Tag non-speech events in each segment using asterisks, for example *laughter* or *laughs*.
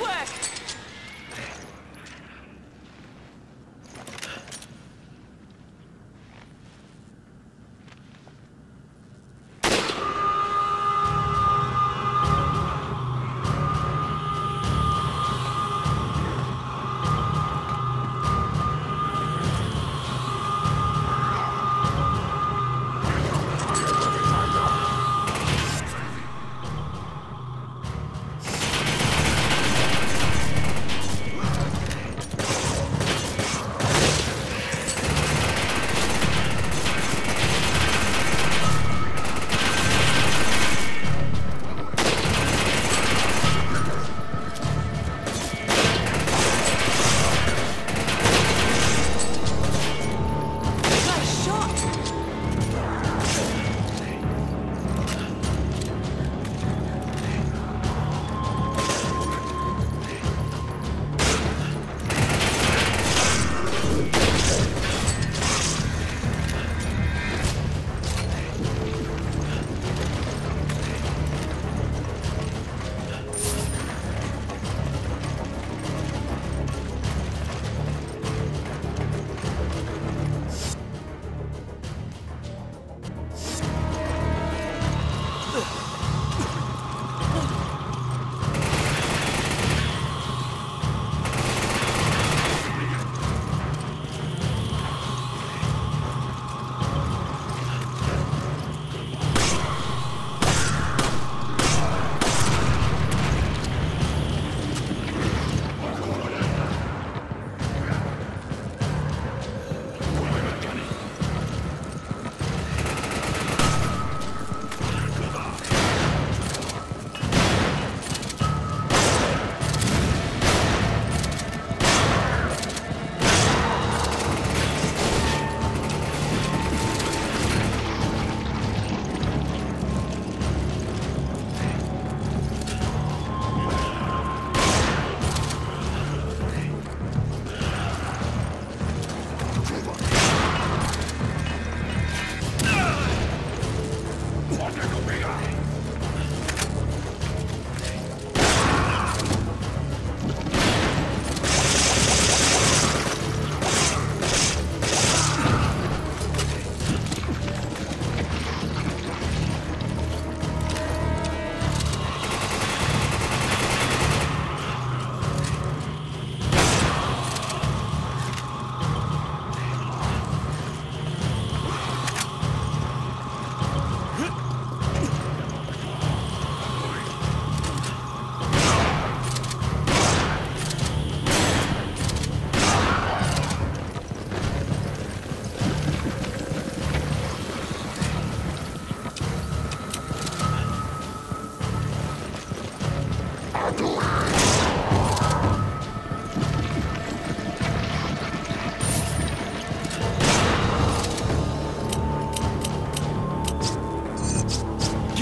Work!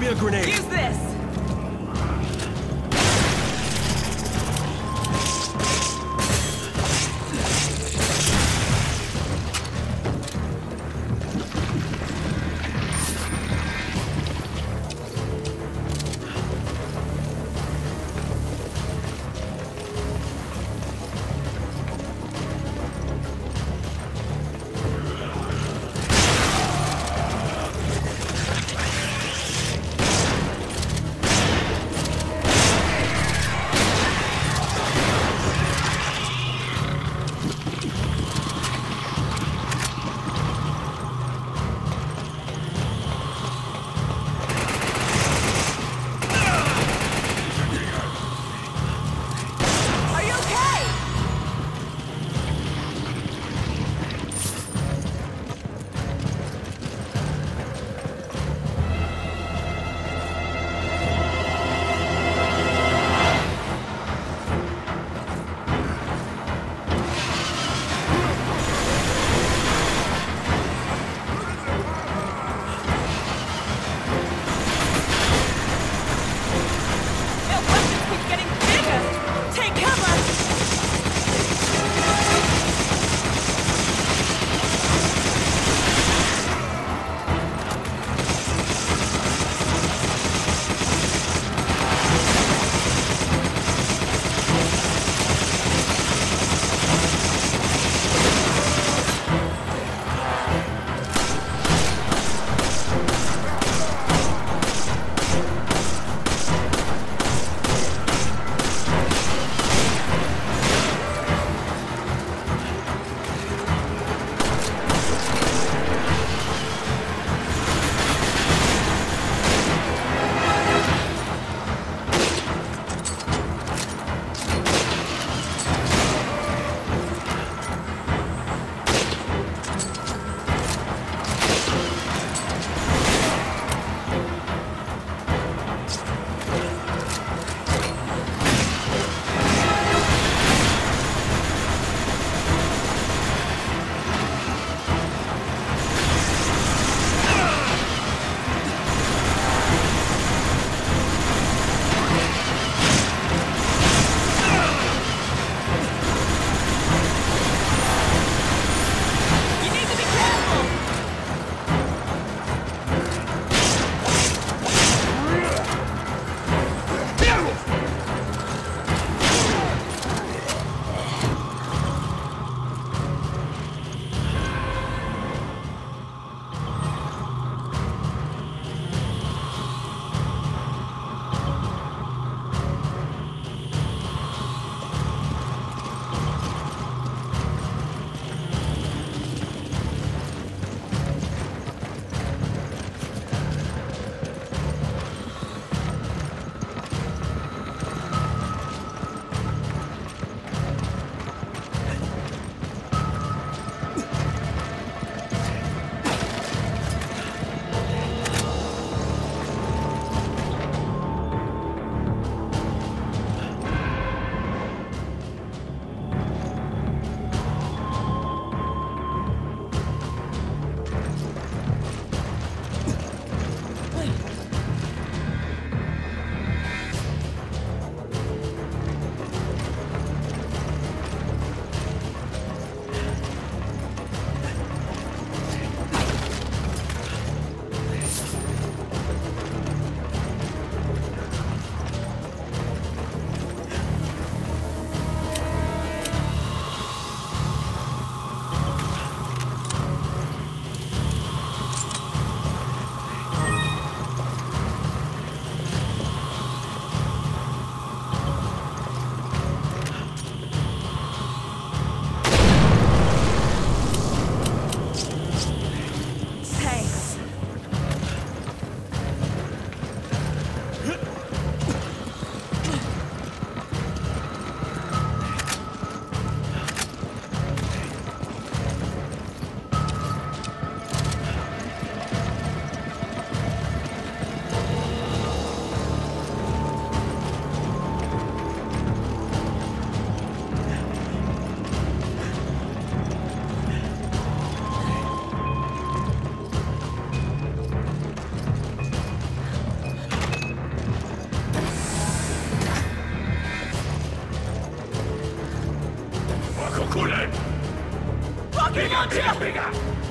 Me a grenade. Use this! Finger, Finger! up.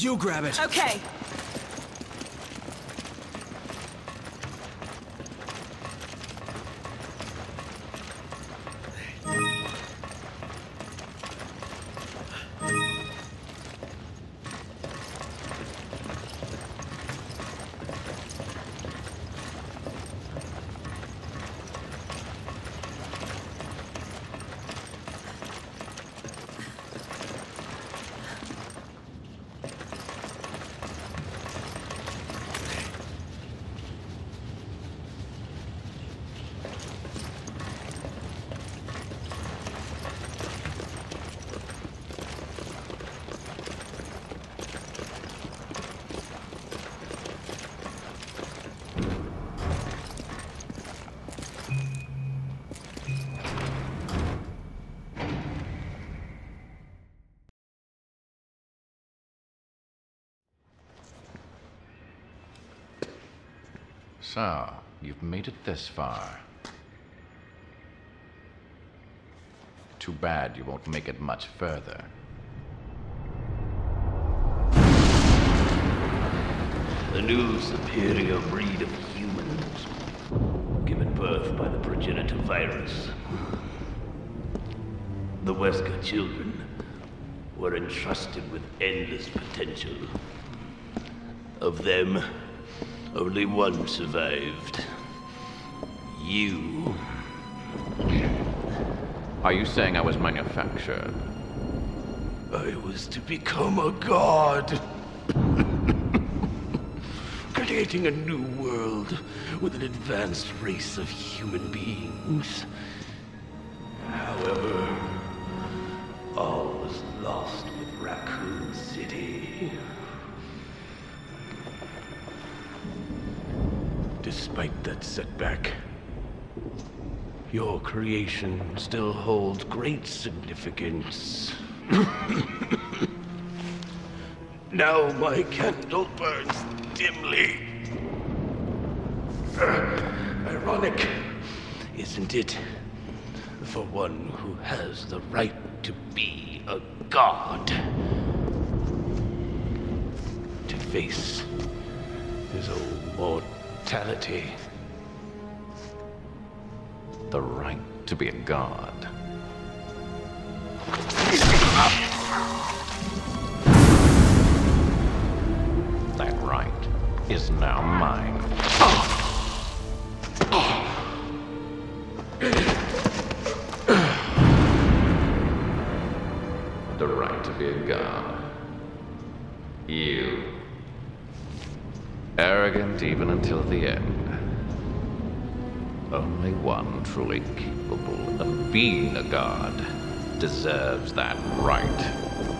You grab it. Okay. So, you've made it this far. Too bad you won't make it much further. A new superior breed of humans, given birth by the progenitor virus. The Wesker children were entrusted with endless potential. Of them, only one survived. You. Are you saying I was manufactured? I was to become a god. *laughs* Creating a new world with an advanced race of human beings. However, all Despite that setback, your creation still holds great significance. *coughs* now my candle burns dimly. Uh, ironic, isn't it? For one who has the right to be a god. To face his own immortality, the right to be a god. That right is now mine. The right to be a god. You. Arrogant even until the end. Only one truly capable of being a god deserves that right.